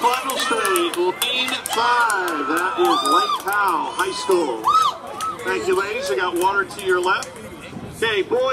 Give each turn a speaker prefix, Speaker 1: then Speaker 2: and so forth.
Speaker 1: final stage, lane five. That is Lake Powell High School. Thank you, ladies. I got water to your left. Okay, boys.